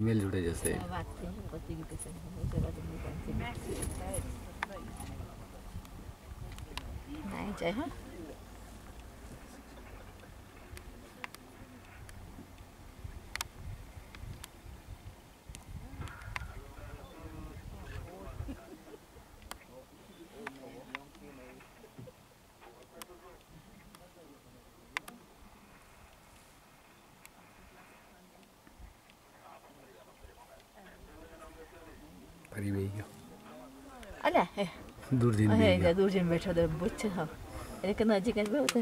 Mail जुड़े जैसे। नहीं चाहिए हाँ। परिवेश अल्लाह है। दूर दिन दूर दिन बैठो तो बुच्छ हाँ। लेकिन नजीक में बहुत